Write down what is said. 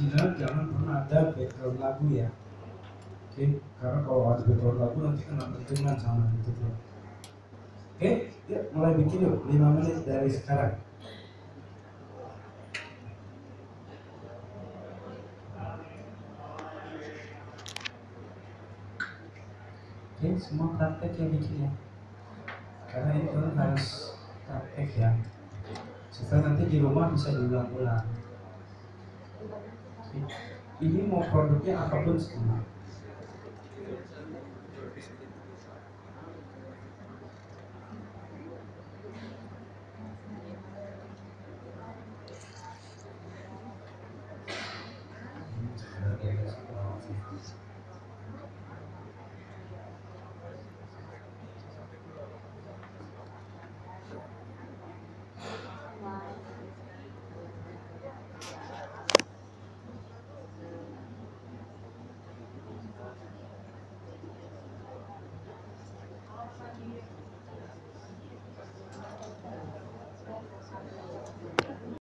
original jangan pernah ada background lagu ya oke karena kalau ada background lagu nanti kena pentungan sama gitu tuh oke ya mulai bikin yuk 5 menit dari sekarang Oke, semua praktek yang bikin ya. Karena kalian harus praktek ya. Supaya nanti di rumah bisa diulang-ulang. Ini mau produknya apa pun semua.